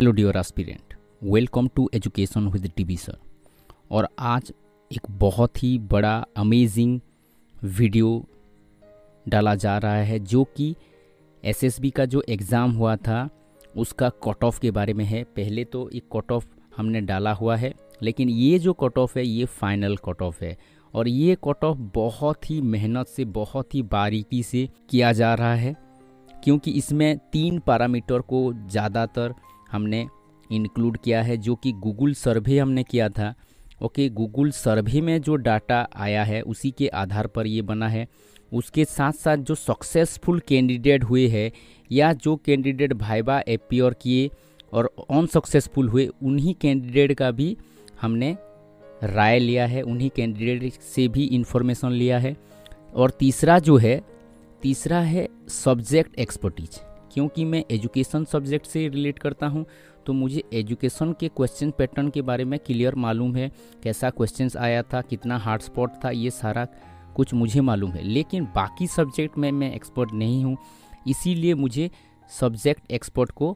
Hello dear aspirant welcome to education with TV sir और आज एक बहुत ही बड़ा अमेजिंग वीडियो डाला जा रहा है, जो कि एसएसबी का जो एग्ज़ाम हुआ था, उसका कट ऑफ़ के बारे में है। पहले तो एक कट ऑफ़ हमने डाला हुआ है, लेकिन ये जो कट ऑफ़ है, ये फाइनल कट ऑफ़ है। और ये कट ऑफ़ बहुत ही मेहनत से, बहुत ही बारीकी से किया जा रहा है, क्योंकि इसमें तीन पैरामीटर को ज़्यादातर हमने इंक्लूड किया है, जो कि गूगल सर्वे हमने किया था। ओके गूगल सर्वे में जो डाटा आया है, उसी के आधार पर ये बना है। उसके साथ साथ जो सक्सेसफुल कैंडिडेट हुए हैं, या जो कैंडिडेट भाईबा अपियर किए और अनसक्सेसफुल हुए, उन्हीं कैंडिडेट का भी हमने राय लिया है, उन्हीं कैंडिडेट से भी इंफॉर्मेशन लिया है। और तीसरा जो है, तीसरा है सब्जेक्ट एक्सपर्टीज क्योंकि मैं एजुकेशन सब्जेक्ट से रिलेट करता हूँ तो मुझे एजुकेशन के क्वेश्चन पैटर्न के बारे में क्लियर मालूम है, कैसा क्वेश्चंस आया था, कितना हार्ड स्पॉट था, ये सारा कुछ मुझे मालूम है। लेकिन बाकी सब्जेक्ट में मैं एक्सपर्ट नहीं हूँ, इसीलिए मुझे सब्जेक्ट एक्सपर्ट को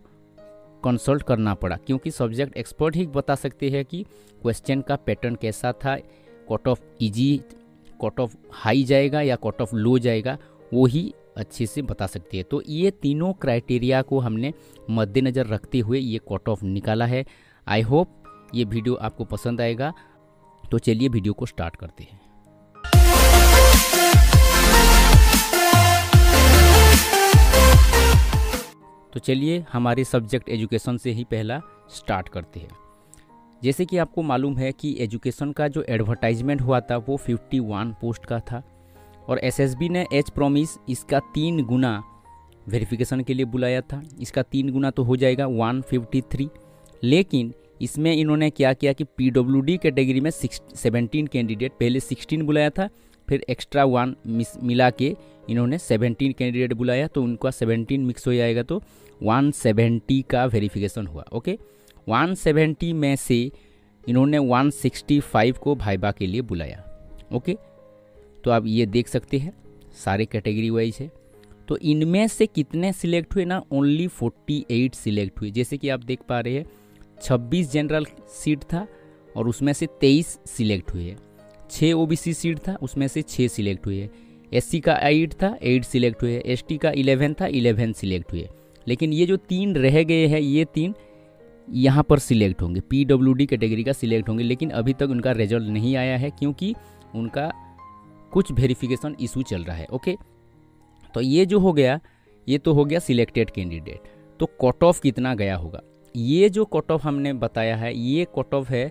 कंसल्ट करना पड़ा, क्योंकि सब्जेक्ट एक्सपर्ट ही बता सकते हैं कि क्वेश्चन का पैटर्न कैसा था cut off easy cut off high जाएगा या कट ऑफ़ लो जाएगा, वो ही अच्छे से बता सकती है। तो ये तीनों क्राइटेरिया को हमने मद्देनज़र रखते हुए ये कट ऑफ़ निकाला है। आई होप ये वीडियो आपको पसंद आएगा। तो चलिए वीडियो को स्टार्ट करते हैं। तो चलिए हमारे सब्जेक्ट एजुकेशन से ही पहला स्टार्ट करते हैं। जैसे कि आपको मालूम है कि एजुकेशन का जो एडवर्टाइजमेंट हुआ था वो 51 पोस्ट का था। और एसएसबी ने एच प्रोमिस इसका तीन गुना वेरिफिकेशन के लिए बुलाया था। इसका तीन गुना तो हो जाएगा 153 लेकिन इसमें इन्होंने क्या किया कि पीडब्ल्यूडी कैटेगरी में सिक्स सेवनटीन कैंडिडेट पहले 16 बुलाया था, फिर एक्स्ट्रा वन मिस, मिला के इन्होंने 17 कैंडिडेट बुलाया तो उनका 17 मिक्स हो जाएगा तो 170 का वेरिफिकेशन हुआ ओके 170 में से इन्होंने 165 को भाईबा के लिए बुलाया ओके तो आप ये देख सकते हैं, सारे कैटेगरी वाइज है। तो इनमें से कितने सिलेक्ट हुए ना ओनली 48 सिलेक्ट हुए। जैसे कि आप देख पा रहे हैं 26 जनरल सीट था और उसमें से 23 सिलेक्ट हुए हैं। छः ओबीसी सीट था, उसमें से छः सिलेक्ट हुए एससी का एट था एट सिलेक्ट हुए एस टी का इलेवन था, इलेवन सिलेक्ट हुए लेकिन ये जो तीन रह गए हैं, ये तीन यहाँ पर सिलेक्ट होंगे, पीडब्ल्यूडी कैटेगरी का सिलेक्ट होंगे। लेकिन अभी तक उनका रिज़ल्ट नहीं आया है, क्योंकि उनका कुछ वेरिफिकेशन इशू चल रहा है ओके तो ये जो हो गया, ये तो हो गया सिलेक्टेड कैंडिडेट तो कट ऑफ़ कितना गया होगा? ये जो कट ऑफ़ हमने बताया है, ये कट ऑफ़ है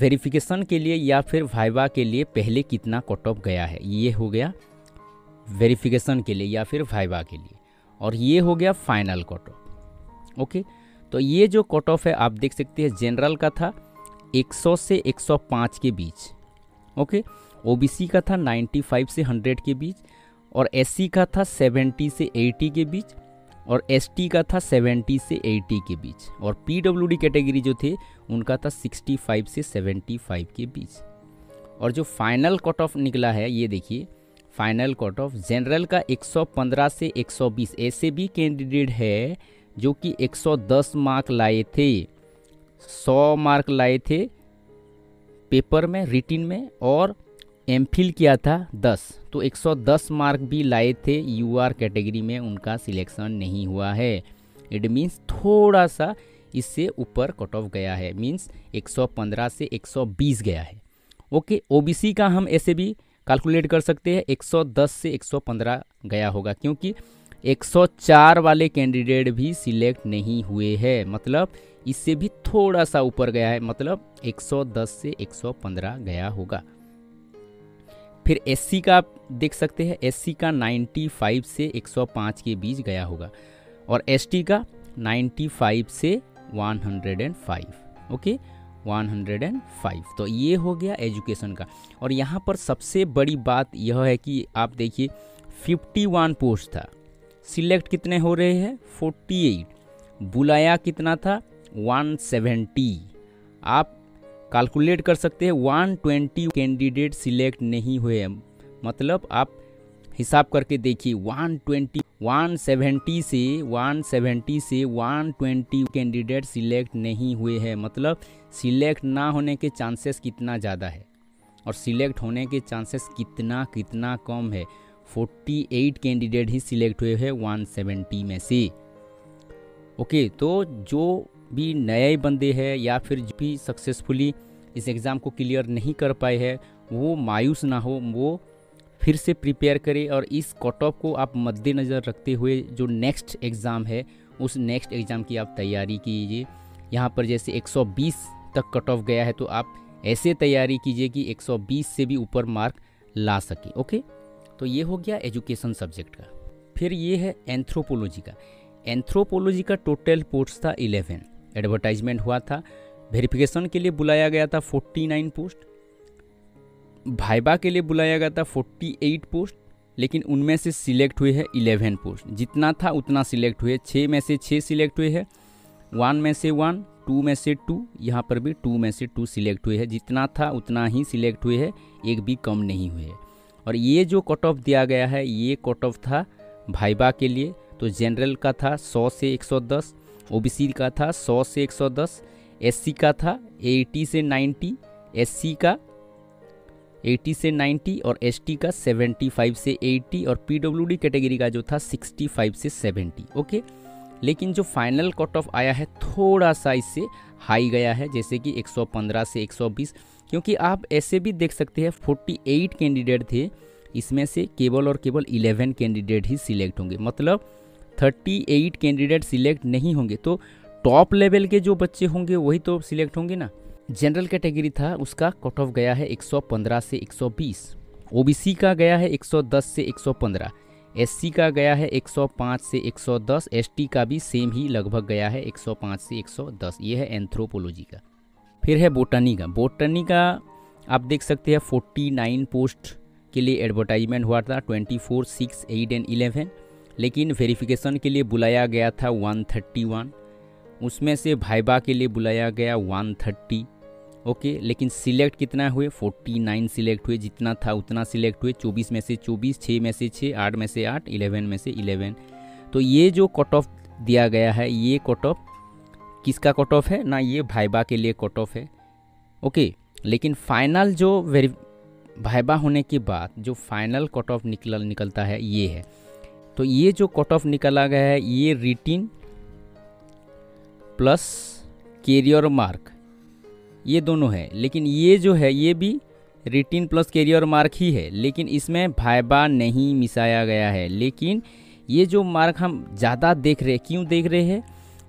वेरिफिकेशन के लिए या फिर वाइवा के लिए पहले कितना कट ऑफ़ गया है? ये हो गया वेरिफिकेशन के लिए या फिर वाइवा के लिए. और ये हो गया फाइनल कट ऑफ़ ओके तो ये जो कट ऑफ़ है, आप देख सकते हैं जनरल का था 100 से 105 के बीच. ओके? ओबीसी का था 95 से 100 के बीच और एससी का था 70 से 80 के बीच और एसटी का था 70 से 80 के बीच और पीडब्ल्यूडी कैटेगरी जो थे, उनका था 65 से 75 के बीच। और जो फाइनल कट ऑफ़ निकला है, ये देखिए, फाइनल कट ऑफ़ जनरल का 115 से 120 ऐसे भी कैंडिडेट है जो कि 110 मार्क लाए थे 100 मार्क लाए थे पेपर में, रिटिन में और एम किया था 10 तो 110 मार्क भी लाए थे यूआर कैटेगरी में उनका सिलेक्शन नहीं हुआ है। इट मीन्स थोड़ा सा इससे ऊपर कट ऑफ़ गया है। मीन्स 115 से 120 गया है। ओके ओबीसी का हम ऐसे भी कैलकुलेट कर सकते हैं। 110 से 115 गया होगा, क्योंकि 104 वाले कैंडिडेट भी सिलेक्ट नहीं हुए हैं। मतलब इससे भी थोड़ा सा ऊपर गया है मतलब 110 से 115 गया होगा। फिर एससी का आप देख सकते हैं एससी का 95 से 105 के बीच गया होगा और एसटी का 95 से 105 ओके? 105 तो ये हो गया एजुकेशन का। और यहाँ पर सबसे बड़ी बात यह है कि आप देखिए 51 पोस्ट था। सिलेक्ट कितने हो रहे हैं? 48 बुलाया कितना था? 170 आप कैलकुलेट कर सकते हैं 120 कैंडिडेट सिलेक्ट नहीं हुए मतलब आप हिसाब करके देखिए 120 170 से 170 से 120 कैंडिडेट सिलेक्ट नहीं हुए हैं। मतलब सिलेक्ट ना होने के चांसेस कितना ज़्यादा है और सिलेक्ट होने के चांसेस कितना कितना कम है। 48 कैंडिडेट ही सिलेक्ट हुए हैं 170 में से। ओके तो जो भी नए बंदे हैं या फिर भी सक्सेसफुली इस एग्ज़ाम को क्लियर नहीं कर पाए हैं, वो मायूस ना हो, वो फिर से प्रिपेयर करें और इस कट ऑफ़ को आप मद्देनज़र रखते हुए जो नेक्स्ट एग्ज़ाम है, उस नेक्स्ट एग्ज़ाम की आप तैयारी कीजिए। यहाँ पर जैसे 120 तक कट ऑफ़ गया है तो आप ऐसे तैयारी कीजिए कि 120 से भी ऊपर मार्क ला सके ओके तो ये हो गया एजुकेशन सब्जेक्ट का। फिर ये है एंथ्रोपोलॉजी का। एंथ्रोपोलॉजी का टोटल पोर्ट्स था 11 एडवर्टाइजमेंट हुआ था। वेरिफिकेशन के लिए बुलाया गया था 49 पोस्ट। भाइबा के लिए बुलाया गया था 48 पोस्ट, लेकिन उनमें से सिलेक्ट हुए हैं 11 पोस्ट। जितना था, उतना सिलेक्ट हुए। छः में से छः सिलेक्ट हुए हैं। वन में से वन, टू में से टू, यहाँ पर भी टू में से टू सिलेक्ट हुए हैं। जितना था, उतना ही सिलेक्ट हुए हैं। एक भी कम नहीं हुए। और ये जो कट ऑफ़ दिया गया है, ये कट ऑफ़ था भाइबा के लिए। तो जनरल का था 100 से 110 ओबीसी का था 100 से 110 एससी का था 80 से 90 एससी का 80 से 90 और एसटी का 75 से 80 और पीडब्ल्यूडी कैटेगरी का जो था 65 से 70 ओके? लेकिन जो फाइनल कट ऑफ़ आया है, थोड़ा सा इससे हाई गया है, जैसे कि 115 से 120 क्योंकि आप ऐसे भी देख सकते हैं 48 कैंडिडेट थे, इसमें से केवल और केवल 11 कैंडिडेट ही सिलेक्ट होंगे। मतलब 38 कैंडिडेट सिलेक्ट नहीं होंगे तो टॉप लेवल के जो बच्चे होंगे वही तो सिलेक्ट होंगे ना? जनरल कैटेगरी था उसका कट ऑफ़ गया है 115 से 120 ओबीसी का गया है 110 से 115 एससी का गया है 105 से 110 एसटी का भी सेम ही लगभग गया है 105 से 110 ये है एंथ्रोपोलॉजी का। फिर है बोटनी का। बोटनी का आप देख सकते हैं 49 पोस्ट के लिए एडवर्टाइजमेंट हुआ था 24, 6, 8 एंड 11 लेकिन वेरिफिकेशन के लिए बुलाया गया था 131 उसमें से भाइबा के लिए बुलाया गया 130 ओके, लेकिन सिलेक्ट कितना हुए? 49 सिलेक्ट हुए, जितना था उतना सिलेक्ट हुए। 24 में से 24 6 में से 6 8 में से 8 11 में से 11 तो ये जो कट ऑफ़ दिया गया है, ये कट ऑफ़ किसका कट ऑफ़ है? ना, ये भाइबा के लिए कट ऑफ़ है। ओके, लेकिन फाइनल जो वेरी भाइबा होने के बाद जो फाइनल कट ऑफ़ निकल, निकलता है, ये है। तो ये जो कट ऑफ़ निकला गया है, ये रिटिन प्लस कैरियर मार्क ये दोनों है। लेकिन ये जो है, ये भी रिटिन प्लस कैरियर मार्क ही है। लेकिन इसमें भाइबा नहीं मिसाया गया है। लेकिन ये जो मार्क हम ज़्यादा देख रहे हैं, क्यों देख रहे हैं?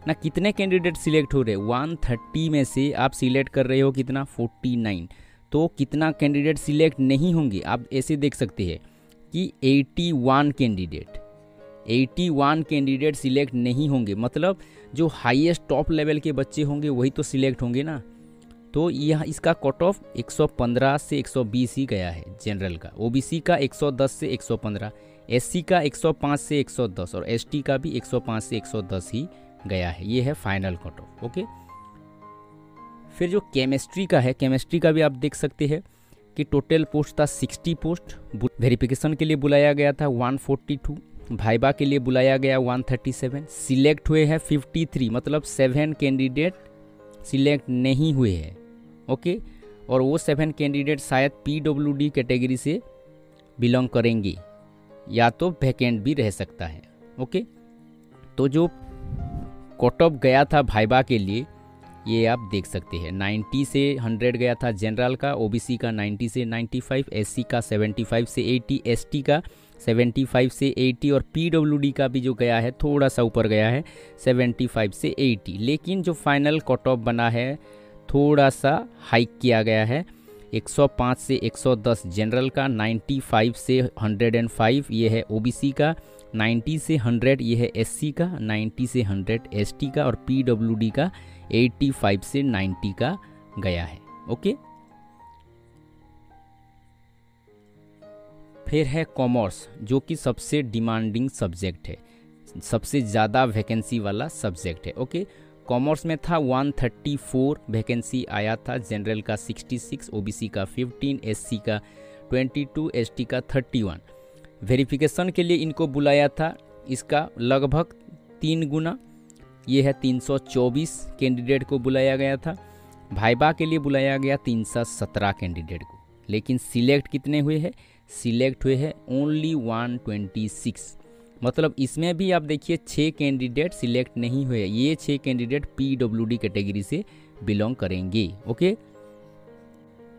ना कितने कैंडिडेट सिलेक्ट हो रहे हैं? वन थर्टी में से आप सिलेक्ट कर रहे हो कितना? फोर्टी नाइन तो कितना कैंडिडेट सिलेक्ट नहीं होंगे? आप ऐसे देख सकते हैं कि eighty one candidate 81 candidate select नहीं होंगे। मतलब जो हाईएस्ट टॉप लेवल के बच्चे होंगे, वही तो सिलेक्ट होंगे ना। तो यह इसका कट ऑफ़ 115 से 120 ही गया है जनरल का। ओबीसी का 110 से 115 एससी का 105 से 110 और एसटी का भी 105 से 110 ही गया है। ये है फाइनल कट ऑफ़ ओके फिर जो केमिस्ट्री का है केमिस्ट्री का भी आप देख सकते हैं कि टोटल पोस्ट था 60 पोस्ट वेरिफिकेशन के लिए बुलाया गया था 142 भाइबा के लिए बुलाया गया 137 सिलेक्ट हुए हैं 53 मतलब सेवन कैंडिडेट सिलेक्ट नहीं हुए हैं। ओके? और वो सेवन कैंडिडेट शायद पीडब्ल्यूडी कैटेगरी से बिलोंग करेंगे। या तो वैकेंट भी रह सकता है। ओके? तो जो कट ऑफ़ गया था भाइबा के लिए, ये आप देख सकते हैं। 90 से 100 गया था जनरल का, ओबीसी का 90 से 95 एससी का 75 से 80 एसटी का 75 से 80 और पीडब्ल्यूडी का भी जो गया है, थोड़ा सा ऊपर गया है 75 से 80 लेकिन जो फाइनल कट ऑफ़ बना है, थोड़ा सा हाइक किया गया है 105 से 110 जनरल का 95 से 105 ये है ओबीसी का 90 से 100 ये है एससी का 90 से 100 एसटी का और पीडब्ल्यूडी का 85 से 90 का गया है। ओके? फिर है कॉमर्स, जो कि सबसे डिमांडिंग सब्जेक्ट है। सबसे ज़्यादा वैकेंसी वाला सब्जेक्ट है, ओके? कॉमर्स में था 134 वैकेंसी आया था जनरल का 66 ओबीसी का 15 एससी का 22 एसटी का 31 वेरिफिकेशन के लिए इनको बुलाया था, इसका लगभग तीन गुना, ये है 324 कैंडिडेट को बुलाया गया था। भाईबा के लिए बुलाया गया 317 कैंडिडेट को, लेकिन सिलेक्ट कितने हुए हैं? सिलेक्ट हुए हैं ओनली 126 मतलब इसमें भी आप देखिए छः कैंडिडेट सिलेक्ट नहीं हुए, ये छः कैंडिडेट पीडब्ल्यूडी कैटेगरी से बिलोंग करेंगे, ओके?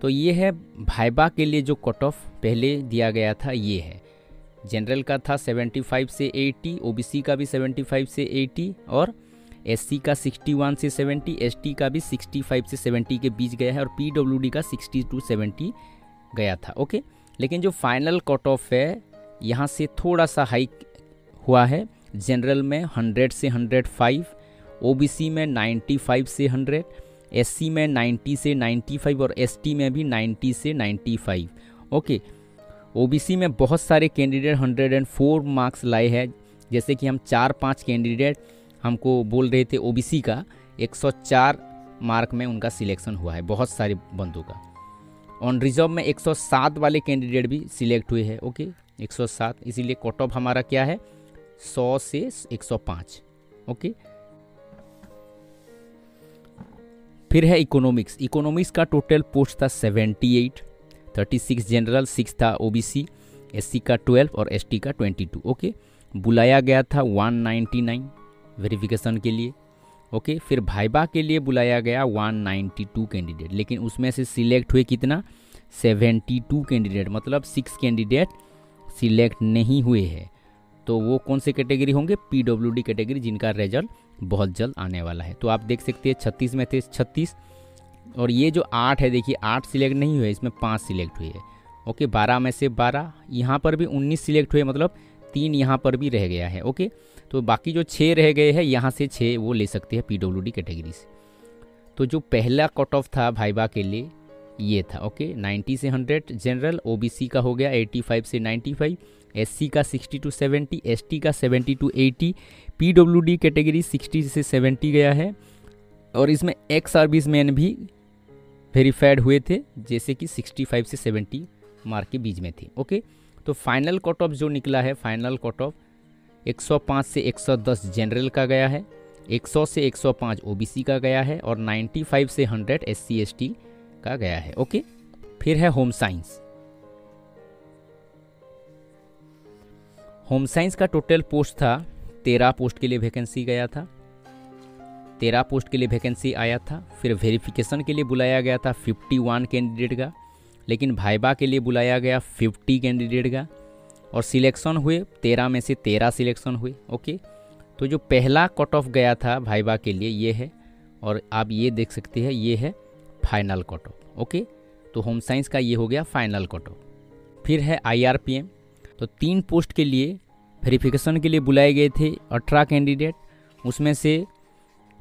तो ये है भाईबा के लिए जो कट ऑफ़ पहले दिया गया था, ये है। जनरल का था 75 से 80 ओबीसी का भी 75 से 80 और एससी का 61 से 70 एसटी का भी 65 से 70 के बीच गया है और पीडब्ल्यूडी का 60 टू 70 गया था, ओके? लेकिन जो फाइनल कट ऑफ़ है, यहाँ से थोड़ा सा हाइक हुआ है। जनरल में 100 से 105 ओबीसी में 95 से 100 एससी में 90 से 95 और एसटी में भी 90 से 95 ओके ओबीसी में बहुत सारे कैंडिडेट 104 मार्क्स लाए हैं। जैसे कि हम चार पाँच कैंडिडेट हमको बोल रहे थे ओबीसी का 104 मार्क में उनका सिलेक्शन हुआ है, बहुत सारे बंदों का। ऑन रिज़र्व में 107 वाले कैंडिडेट भी सिलेक्ट हुए हैं ओके 107 इसीलिए कट ऑफ़ हमारा क्या है? 100 से 105 ओके फिर है इकोनॉमिक्स इकोनॉमिक्स का टोटल पोस्ट था 78 36 जनरल सिक्स था ओबीसी एससी का 12 और एसटी का 22 ओके बुलाया गया था 199 वेरिफिकेशन के लिए। ओके, फिर भाईबा के लिए बुलाया गया 192 कैंडिडेट लेकिन उसमें से सिलेक्ट हुए कितना? 72 कैंडिडेट मतलब सिक्स कैंडिडेट सिलेक्ट नहीं हुए हैं। तो वो कौन से कैटेगरी होंगे? पीडब्ल्यूडी कैटेगरी जिनका रिज़ल्ट बहुत जल्द आने वाला है। तो आप देख सकते हैं, छत्तीस में थे छत्तीस, और ये जो आठ है, देखिए, आठ सिलेक्ट नहीं हुए, इसमें पाँच सिलेक्ट हुए है। ओके, बारह में से बारह, यहाँ पर भी उन्नीस सिलेक्ट हुए मतलब तीन यहाँ पर भी रह गया है। ओके तो बाकी जो छः रह गए हैं, यहाँ से छः वो ले सकते हैं पीडब्ल्यूडी कैटेगरी से। तो जो पहला कट ऑफ़ था भाईबा के लिए, ये था ओके 90 से 100 जनरल ओबीसी का हो गया 85 से 95 एससी का 60 टू 70 एसटी का 70 टू 80 पीडब्ल्यूडी कैटेगरी 60 से 70 गया है। और इसमें एक्स सर्विस मैन भी वेरीफाइड हुए थे, जैसे कि 65 से 70 मार्क के बीच में थे ओके तो फाइनल कट ऑफ़ जो निकला है फाइनल कट ऑफ़ 105 से 110 जनरल का गया है 100 से 105 ओबीसी का गया है और 95 से 100 एस सी का गया है, ओके? फिर है होम साइंस होम साइंस का टोटल पोस्ट था, तेरह पोस्ट के लिए वैकेंसी गया था, तेरह पोस्ट के लिए वैकेंसी आया था, फिर वेरिफिकेशन के लिए बुलाया गया था 51 कैंडिडेट का, लेकिन भाईबा के लिए बुलाया गया 50 कैंडिडेट का और सिलेक्शन हुए, तेरह में से तेरह सिलेक्शन हुए, ओके? तो जो पहला कट ऑफ़ गया था भाईबा के लिए, ये है, और आप ये देख सकते हैं, ये है फाइनल कट ऑफ़ ओके? तो होम साइंस का ये हो गया फाइनल कट ऑफ़ फिर है आईआरपीएम तो तीन पोस्ट के लिए वेरिफिकेशन के लिए बुलाए गए थे अठारह कैंडिडेट उसमें से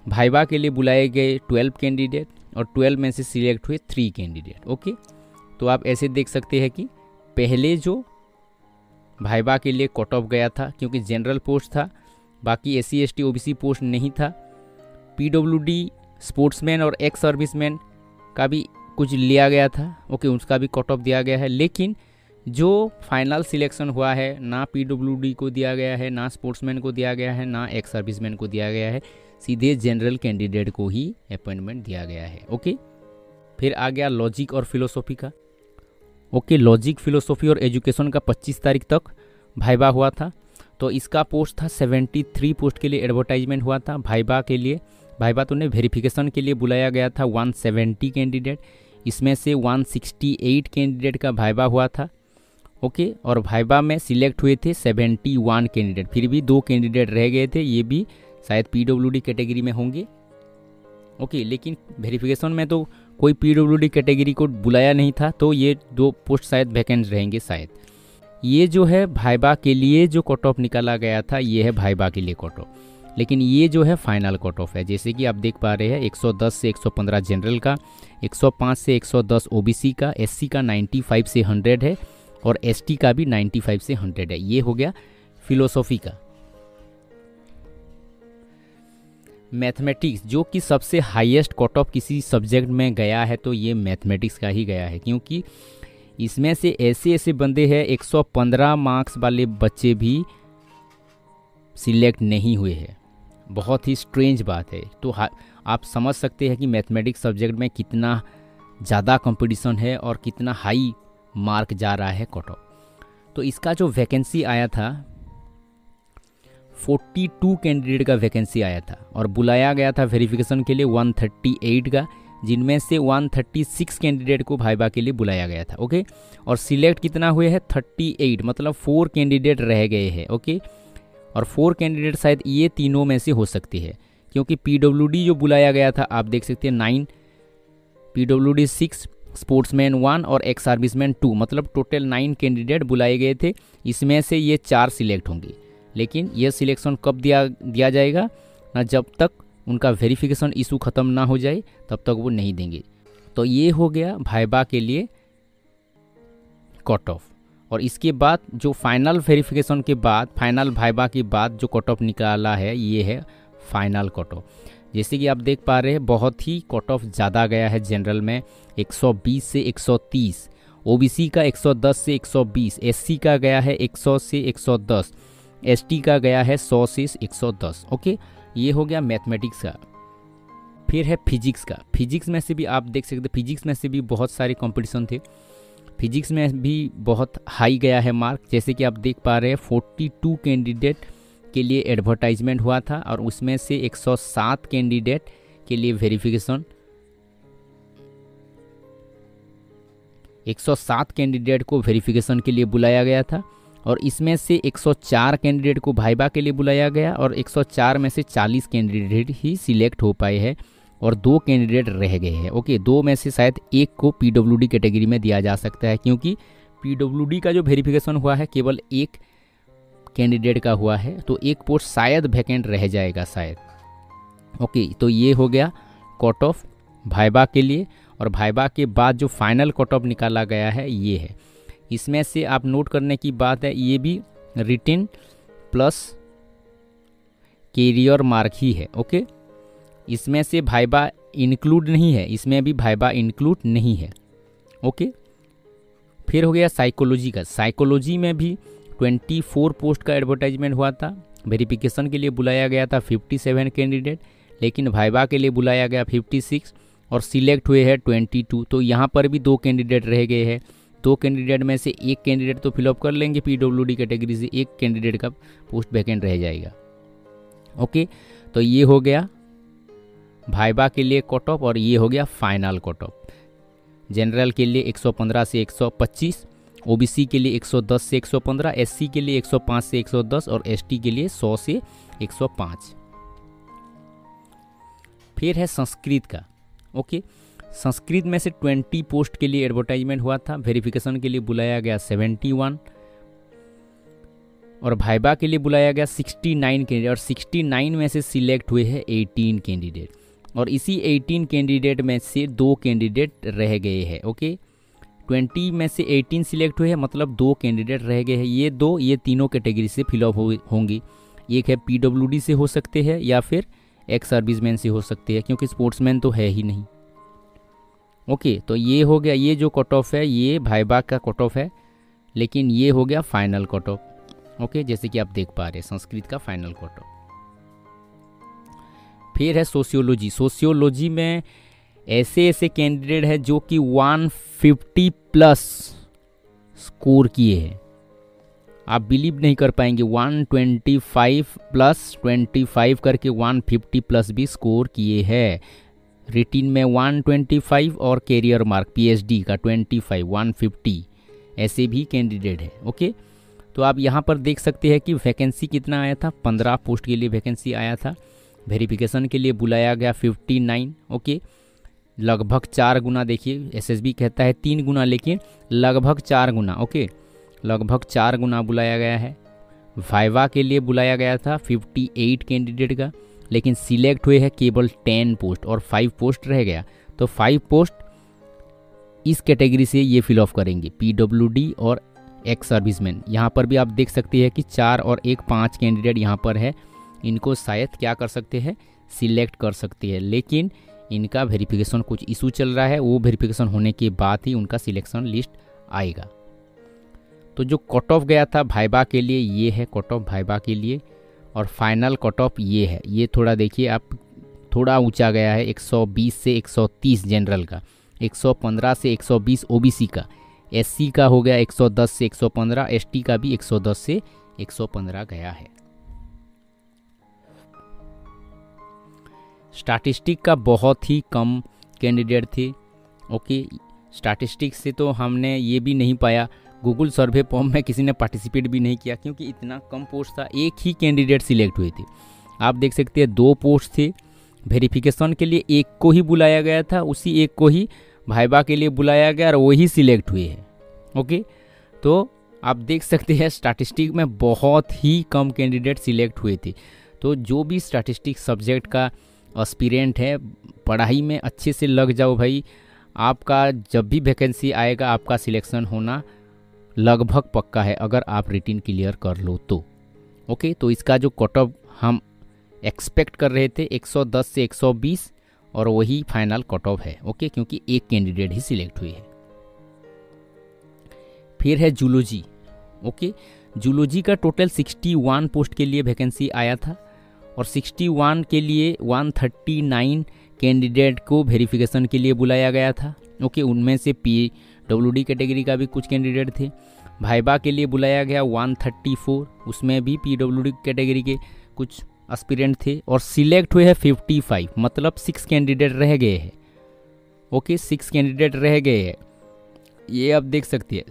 भाईबा के लिए बुलाए गए ट्वेल्व कैंडिडेट और ट्वेल्व में से सिलेक्ट हुए थ्री कैंडिडेट ओके? तो आप ऐसे देख सकते हैं कि पहले जो भाईबा के लिए कट ऑफ़ गया था क्योंकि जनरल पोस्ट था, बाकी S C S T O B C post नहीं था। पी डब्ल्यू डी स्पोर्ट्समैन और एक्स सर्विसमैन का भी कुछ लिया गया था, ओके, उसका भी कट ऑफ़ दिया गया है। लेकिन जो फाइनल सिलेक्शन हुआ है, ना पी डब्ल्यू डी को दिया गया है, ना स्पोर्ट्समैन को दिया गया है, ना एक्स सर्विसमैन को दिया गया है, सीधे जनरल कैंडिडेट को ही अपॉइंटमेंट दिया गया है, ओके। फिर आ गया लॉजिक और फिलोसॉफी का। ओके, लॉजिक, फिलोसॉफी और एजुकेशन का 25 तारीख तक भाईबा हुआ था। तो इसका पोस्ट था 73 पोस्ट के लिए एडवर्टाइजमेंट हुआ था भाईबा के लिए। भाईबा तो ने वेरिफिकेशन के लिए बुलाया गया था 170 कैंडिडेट। इसमें से 168 कैंडिडेट का भाईबा हुआ था, ओके? और भाईबा में सिलेक्ट हुए थे 71 कैंडिडेट। फिर भी दो कैंडिडेट रह गए थे, ये भी शायद पीडब्ल्यूडी कैटेगरी में होंगे, ओके? लेकिन वेरिफिकेशन में तो कोई पीडब्ल्यूडी कैटेगरी को बुलाया नहीं था तो ये दो पोस्ट शायद वैकेंट रहेंगे शायद। ये जो है भाईबा के लिए जो कट ऑफ़ निकाला गया था, ये है भाईबा के लिए कट ऑफ़ लेकिन ये जो है फाइनल कट ऑफ़ है, जैसे कि आप देख पा रहे हैं 110 से 115 जनरल का 105 से 110 ओबीसी का एससी का 95 से 100 है, और एसटी का भी 95 से 100 है। ये हो गया फिलोसॉफी का। मैथमेटिक्स जो कि सबसे हाईएस्ट कट ऑफ़ किसी सब्जेक्ट में गया है तो ये मैथमेटिक्स का ही गया है, क्योंकि इसमें से ऐसे ऐसे बंदे हैं 115 मार्क्स वाले बच्चे भी सिलेक्ट नहीं हुए हैं। बहुत ही स्ट्रेंज बात है। तो आप समझ सकते हैं कि मैथमेटिक्स सब्जेक्ट में कितना ज़्यादा कंपटीशन है और कितना हाई मार्क जा रहा है कट ऑफ़ तो इसका जो वैकेंसी आया था 42 कैंडिडेट का वैकेंसी आया था और बुलाया गया था वेरिफिकेशन के लिए 138 का, जिनमें से 136 कैंडिडेट को भाईबा के लिए बुलाया गया था, ओके? और सिलेक्ट कितना हुए हैं? 38 मतलब फोर कैंडिडेट रह गए हैं, ओके? और फोर कैंडिडेट शायद ये तीनों में से हो सकती है, क्योंकि पीडब्ल्यूडी जो बुलाया गया था, आप देख सकते हैं nine, PWD six, sportsman one और एक्स सर्विसमैन टू मतलब टोटल नाइन कैंडिडेट बुलाए गए थे, इसमें से ये चार सिलेक्ट होंगे। लेकिन ये सिलेक्शन कब दिया दिया जाएगा? ना जब तक उनका वेरिफिकेशन इशू ख़त्म ना हो जाए, तब तक वो नहीं देंगे। तो ये हो गया भाईबा के लिए कट ऑफ़ और इसके बाद जो फाइनल वेरिफिकेशन के बाद फाइनल भाईबा के बाद जो कट ऑफ़ निकाला है, ये है फाइनल कट ऑफ़ जैसे कि आप देख पा रहे हैं, बहुत ही कट ऑफ़ ज़्यादा गया है जनरल में 120 से 130 ओबीसी का 110 से 120 एससी का गया है 100 से 110 एसटी का गया है 100 से 110 ओके? ये हो गया मैथमेटिक्स का। फिर है फिजिक्स का। फिजिक्स में से भी आप देख सकते फिजिक्स में से भी बहुत सारे कंपटीशन थे। फिजिक्स में भी बहुत हाई गया है मार्क जैसे कि आप देख पा रहे हैं 42 कैंडिडेट के लिए एडवर्टाइजमेंट हुआ था और उसमें से 107 कैंडिडेट के लिए वेरिफिकेशन 107 कैंडिडेट को वेरिफिकेशन के लिए बुलाया गया था। और इसमें से 104 कैंडिडेट को भाईबा के लिए बुलाया गया और 104 में से 40 कैंडिडेट ही सिलेक्ट हो पाए हैं और दो कैंडिडेट रह गए हैं। ओके, दो में से शायद एक को पीडब्ल्यूडी कैटेगरी में दिया जा सकता है क्योंकि पीडब्ल्यूडी का जो वेरिफिकेशन हुआ है, केवल एक कैंडिडेट का हुआ है तो एक पोस्ट शायद वैकेंट रह जाएगा शायद। ओके तो ये हो गया कट ऑफ़ भाईबा के लिए और भाईबा के बाद जो फाइनल कट ऑफ़ निकाला गया है, ये है। इसमें से आप नोट करने की बात है, ये भी रिटिन प्लस कैरियर मार्क ही है ओके इसमें से भाईबा इंक्लूड नहीं है, इसमें भी भाईबा इंक्लूड नहीं है ओके फिर हो गया साइकोलॉजी का। साइकोलॉजी में भी 24 पोस्ट का एडवर्टाइजमेंट हुआ था। वेरिफिकेशन के लिए बुलाया गया था 57 कैंडिडेट लेकिन भाईबा के लिए बुलाया गया 56 और सिलेक्ट हुए हैं 22 तो यहाँ पर भी दो कैंडिडेट रह गए हैं। दो कैंडिडेट में से एक कैंडिडेट तो फिलअप कर लेंगे पीडब्ल्यूडी कैटेगरी से, एक कैंडिडेट का पोस्ट वैकेंट रह जाएगा। ओके तो ये हो गया भाईबा के लिए कट ऑफ़ और ये हो गया फाइनल कट ऑफ़। जनरल के लिए 115 से 125 ओबीसी के लिए 110 से 115 एससी के लिए 105 से 110 और एसटी के लिए 100 से 105 फिर है संस्कृत का, ओके? संस्कृत में से 20 पोस्ट के लिए एडवर्टाइजमेंट हुआ था, वेरिफिकेशन के लिए बुलाया गया 71 और भाईबा के लिए बुलाया गया 69 कैंडिडेट और 69 में से सिलेक्ट हुए हैं 18 कैंडिडेट और इसी 18 कैंडिडेट में से दो कैंडिडेट रह गए हैं, ओके? 20 में से 18 सिलेक्ट हुए हैं मतलब दो कैंडिडेट रह गए हैं। ये दो, ये तीनों कैटेगरी से फिलअप होंगी। एक है पीडब्ल्यूडी से हो सकते हैं, या फिर एक्स सर्विसमैन से हो सकते हैं, क्योंकि स्पोर्ट्समैन तो है ही नहीं। ओके तो ये हो गया, ये जो कट ऑफ़ है, ये भाईबाग का कट ऑफ़ है, लेकिन ये हो गया फाइनल कट ऑफ़ ओके जैसे कि आप देख पा रहे हैं, संस्कृत का फाइनल कट ऑफ़ फिर है सोशियोलॉजी सोशियोलॉजी में ऐसे ऐसे कैंडिडेट है जो कि 150 प्लस स्कोर किए हैं. आप बिलीव नहीं कर पाएँगे 125 प्लस 25 करके 150 प्लस भी स्कोर किए हैं. रिटिन में 125 और कैरियर मार्क पीएचडी का 25 150 ऐसे भी कैंडिडेट है, ओके? तो आप यहाँ पर देख सकते हैं कि वैकेंसी कितना आया था? 15 पोस्ट के लिए वैकेंसी आया था, वेरिफिकेशन के लिए बुलाया गया 59 ओके? लगभग चार गुना, देखिए, एसएसबी कहता है तीन गुना, लेकिन लगभग चार गुना, ओके? लगभग चार गुना बुलाया गया है। वाइवा के लिए बुलाया गया था 58 कैंडिडेट का। लेकिन सिलेक्ट हुए हैं केवल टेन पोस्ट और फाइव पोस्ट रह गया। तो फाइव पोस्ट इस कैटेगरी से ये फिल ऑफ़ करेंगे पीडब्ल्यूडी और एक्स सर्विसमैन यहाँ पर भी आप देख सकते हैं कि चार और एक पाँच कैंडिडेट यहाँ पर है। इनको शायद क्या कर सकते हैं? सिलेक्ट कर सकते हैं। लेकिन इनका वेरिफिकेशन कुछ इशू चल रहा है। वो वेरिफिकेशन होने के बाद ही उनका सिलेक्शन लिस्ट आएगा। तो जो कट ऑफ़ गया था भाईबा के लिए, ये है कट ऑफ़ भाईबा के लिए। और फाइनल कट ऑफ़ ये है। ये थोड़ा देखिए, आप थोड़ा ऊँचा गया है 120 से 130 जनरल का 115 से 120 ओबीसी का एससी का हो गया 110 से 115 एसटी का भी 110 से 115 गया है। स्टैटिस्टिक का बहुत ही कम कैंडिडेट थे ओके स्टैटिस्टिक्स से तो हमने ये भी नहीं पाया गूगल सर्वे फॉर्म में किसी ने पार्टिसिपेट भी नहीं किया क्योंकि इतना कम पोस्ट था, एक ही कैंडिडेट सिलेक्ट हुए थे। आप देख सकते हैं दो पोस्ट थे। वेरिफिकेशन के लिए एक को ही बुलाया गया था, उसी एक को ही भाईबा के लिए बुलाया गया और वही सिलेक्ट हुए हैं। ओके तो आप देख सकते हैं स्टैटिस्टिक में बहुत ही कम कैंडिडेट सिलेक्ट हुए थे। तो जो भी स्टैटिस्टिक सब्जेक्ट का एस्पिरेंट है, पढ़ाई में अच्छे से लग जाओ भाई। आपका जब भी वैकेंसी आएगा, आपका सिलेक्शन होना लगभग पक्का है अगर आप रिटिन क्लियर कर लो तो। ओके तो इसका जो कट ऑफ़ हम एक्सपेक्ट कर रहे थे 110 से 120 और वही फाइनल कट ऑफ़ है। ओके क्योंकि एक कैंडिडेट ही सिलेक्ट हुई है। फिर है जूलॉजी ओके जूलॉजी का टोटल 61 पोस्ट के लिए वैकेंसी आया था और 61 के लिए 139 कैंडिडेट को वेरिफिकेशन के लिए बुलाया गया था। ओके उनमें से पी डब्ल्यू कैटेगरी का भी कुछ कैंडिडेट थे। भाईबा के लिए बुलाया गया 134 उसमें भी पी डब्ल्यू डी कैटेगरी के कुछ एस्पिरेंट थे और सिलेक्ट हुए हैं 55 मतलब सिक्स कैंडिडेट रह गए हैं। ओके सिक्स कैंडिडेट रह गए हैं। ये आप देख सकते हैं।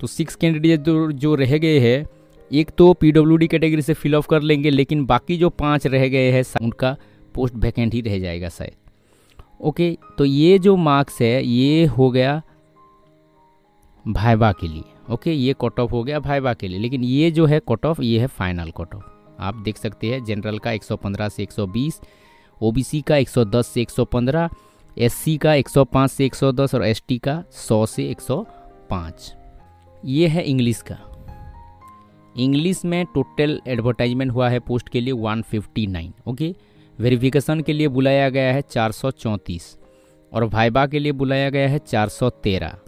तो सिक्स कैंडिडेट जो जो रह गए हैं, एक तो पी डब्ल्यू डी कैटेगरी से फिल ऑफ़ कर लेंगे, लेकिन बाकी जो पाँच रह गए हैं उनका पोस्ट वैकेंट ही रह जाएगा शायद। ओके तो ये जो मार्क्स है, ये हो गया भाईबा के लिए। ओके, ये कट ऑफ़ हो गया भाईबा के लिए। लेकिन ये जो है कट ऑफ़ ये है फाइनल कट ऑफ़ आप देख सकते हैं जनरल का 115 से 120 ओबीसी का 110 से 115 एससी का 105 से 110 और एसटी का 100 से 105 ये है इंग्लिश का। इंग्लिश में टोटल एडवर्टाइजमेंट हुआ है पोस्ट के लिए 159 ओके? वेरिफिकेशन के लिए बुलाया गया है चार सौ चौंतीस और भाईबा के लिए बुलाया गया है 413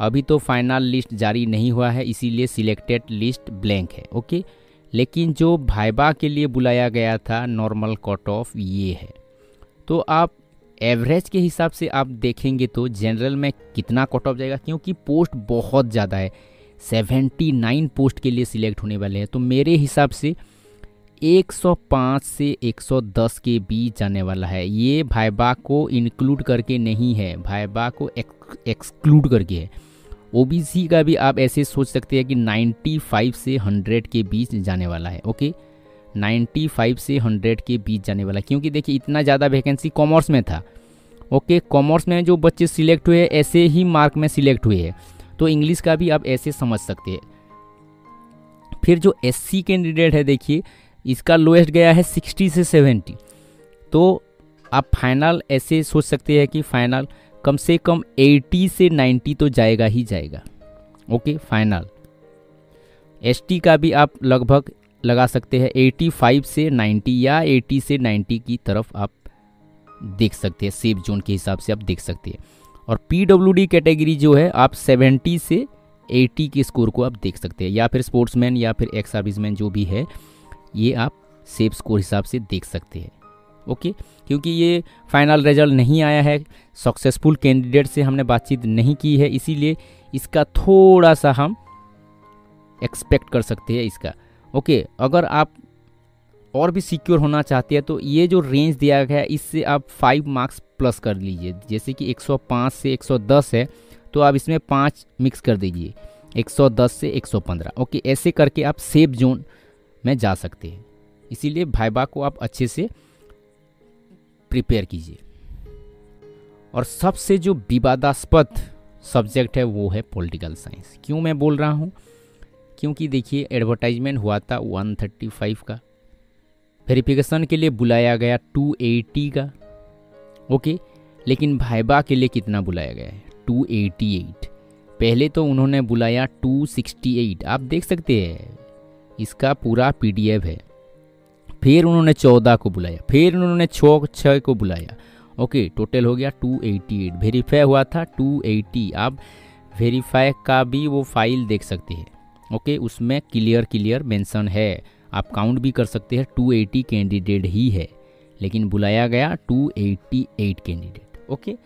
अभी तो फाइनल लिस्ट जारी नहीं हुआ है, इसीलिए सिलेक्टेड लिस्ट ब्लैंक है ओके लेकिन जो भाईबा के लिए बुलाया गया था नॉर्मल कट ऑफ़ ये है। तो आप एवरेज के हिसाब से आप देखेंगे तो जनरल में कितना कट ऑफ़ जाएगा, क्योंकि पोस्ट बहुत ज़्यादा है। 79 पोस्ट के लिए सिलेक्ट होने वाले हैं। तो मेरे हिसाब से 105 से 110 के बीच जाने वाला है। ये भाईबा को इंक्लूड करके नहीं है, भाईबा को एक्सक्लूड करके है। ओबीसी का भी आप ऐसे सोच सकते हैं कि 95 से 100 के बीच जाने वाला है ओके 95 से 100 के बीच जाने वाला क्योंकि देखिए इतना ज़्यादा वैकेंसी कॉमर्स में था ओके कॉमर्स में जो बच्चे सिलेक्ट हुए ऐसे ही मार्क में सिलेक्ट हुए हैं तो इंग्लिश का भी आप ऐसे समझ सकते हैं। फिर जो एस कैंडिडेट है, देखिए, इसका लोएस्ट गया है 60 से 70 तो आप फाइनल ऐसे सोच सकते हैं कि फाइनल कम से कम 80 से 90 तो जाएगा ही जाएगा। Okay, final. एस का भी आप लगभग लगा सकते हैं 85 से 90 या 80 से 90 की तरफ़ आप देख सकते हैं, सेफ़ जोन के हिसाब से आप देख सकते हैं। और पीडब्ल्यूडी कैटेगरी जो है, आप 70 से 80 के स्कोर को आप देख सकते हैं, या फिर स्पोर्ट्समैन या फिर एक्स सर्विसमैन जो भी है, ये आप सेफ़ स्कोर हिसाब से देख सकते हैं। ओके? क्योंकि ये फाइनल रिज़ल्ट नहीं आया है सक्सेसफुल कैंडिडेट से हमने बातचीत नहीं की है, इसीलिए इसका थोड़ा सा हम एक्सपेक्ट कर सकते हैं इसका। ओके, अगर आप और भी सिक्योर होना चाहते हैं तो ये जो रेंज दिया गया है, इससे आप फाइव मार्क्स प्लस कर लीजिए। जैसे कि 105 से 110 है तो आप इसमें पाँच मिक्स कर दीजिए। 110 से 115 ओके, ऐसे करके आप सेफ़ जोन में जा सकते हैं। इसीलिए भाईबा को आप अच्छे से प्रिपेयर कीजिए। और सबसे जो विवादास्पद सब्जेक्ट है, वो है पॉलिटिकल साइंस। क्यों मैं बोल रहा हूँ? क्योंकि देखिए, एडवर्टाइजमेंट हुआ था 135 का। वेरिफिकेशन के लिए बुलाया गया 280 का। ओके? लेकिन भाईबा के लिए कितना बुलाया गया है? 288 पहले तो उन्होंने बुलाया 268 आप देख सकते हैं, इसका पूरा पीडीएफ है। फिर उन्होंने चौदह को बुलाया, फिर उन्होंने छः छः को बुलाया। ओके, टोटल हो गया टू एटी एट वेरीफाई हुआ था टू एटी आप वेरीफाई का भी वो फ़ाइल देख सकते हैं। ओके, उसमें क्लियर क्लियर मेंशन है। आप काउंट भी कर सकते हैं 280 कैंडिडेट ही है। लेकिन बुलाया गया 288 कैंडिडेट ओके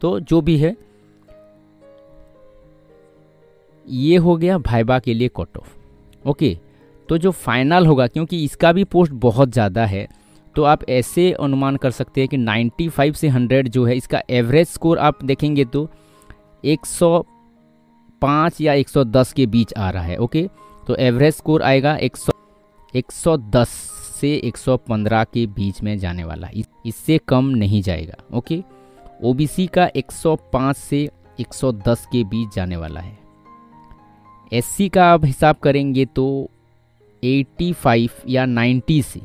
तो जो भी है, ये हो गया भाईबा के लिए कट ऑफ़ ओके तो जो फाइनल होगा, क्योंकि इसका भी पोस्ट बहुत ज़्यादा है तो आप ऐसे अनुमान कर सकते हैं कि 95 से 100 जो है, इसका एवरेज स्कोर आप देखेंगे तो 105 या 110 के बीच आ रहा है ओके तो एवरेज स्कोर आएगा 100 110 से 115 के बीच में जाने वाला है। इससे कम नहीं जाएगा ओके ओबीसी का 105 से 110 के बीच जाने वाला है। एससी का आप हिसाब करेंगे तो 85 या 90 से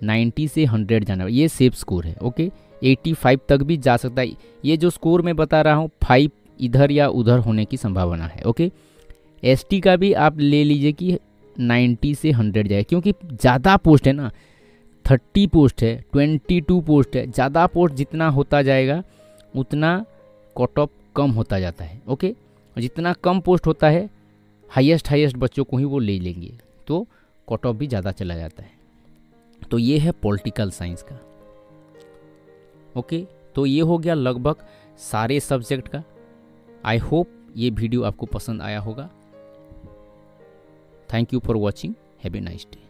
90 से 100 जाना, ये सेफ़ स्कोर है ओके 85 तक भी जा सकता है। ये जो स्कोर मैं बता रहा हूँ फाइव इधर या उधर होने की संभावना है ओके एसटी का भी आप ले लीजिए कि 90 से 100 जाए, क्योंकि ज़्यादा पोस्ट है ना 30 पोस्ट है 22 पोस्ट है, ज़्यादा पोस्ट जितना होता जाएगा, उतना कट ऑफ़ कम होता जाता है ओके जितना कम पोस्ट होता है हाईएस्ट हाईएस्ट बच्चों को ही वो ले लेंगे। तो कट ऑफ़ भी ज़्यादा चला जाता है। तो ये है पॉलिटिकल साइंस का। ओके तो ये हो गया लगभग सारे सब्जेक्ट का। आई होप ये वीडियो आपको पसंद आया होगा। Thank you for watching. Have a nice day.